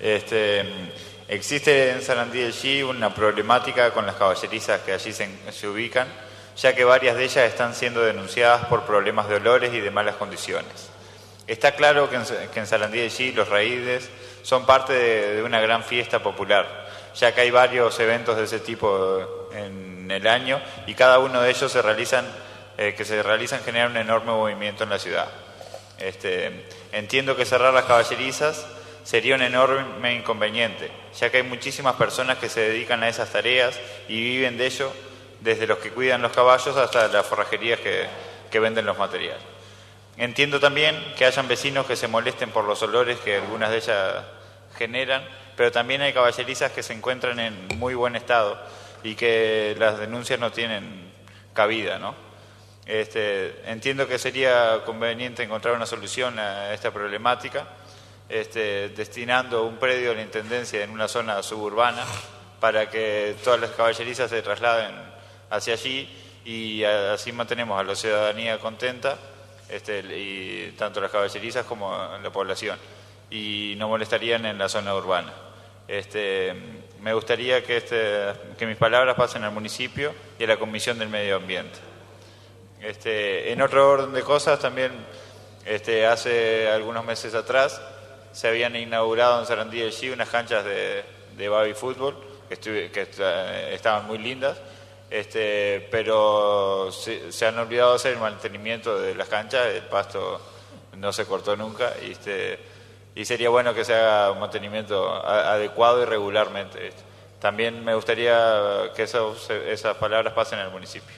Este, existe en Sarandí del G una problemática con las caballerizas que allí se, ubican, ya que varias de ellas están siendo denunciadas por problemas de olores y de malas condiciones. Está claro que en, que en Sarandí del G los raíces son parte de, una gran fiesta popular, ya que hay varios eventos de ese tipo en el año y cada uno de ellos se realizan, eh, que se realizan generan un enorme movimiento en la ciudad. Este, entiendo que cerrar las caballerizas sería un enorme inconveniente, ya que hay muchísimas personas que se dedican a esas tareas y viven de ello, desde los que cuidan los caballos hasta las forrajerías que, que venden los materiales. Entiendo también que hayan vecinos que se molesten por los olores que algunas de ellas generan, pero también hay caballerizas que se encuentran en muy buen estado y que las denuncias no tienen cabida, ¿no? Este, entiendo que sería conveniente encontrar una solución a esta problemática, este, destinando un predio a la Intendencia en una zona suburbana para que todas las caballerizas se trasladen hacia allí y así mantenemos a la ciudadanía contenta este, y tanto las caballerizas como la población, y no molestarían en la zona urbana. Este, me gustaría que, este, que mis palabras pasen al municipio y a la Comisión del Medio Ambiente. Este, en otro orden de cosas, también este, hace algunos meses atrás se habían inaugurado en Sarandí del unas canchas de, de baby fútbol que, estaban muy lindas este, pero se, han olvidado hacer el mantenimiento de las canchas, el pasto no se cortó nunca y, este, y sería bueno que se haga un mantenimiento adecuado y regularmente. También me gustaría que esas palabras pasen al municipio.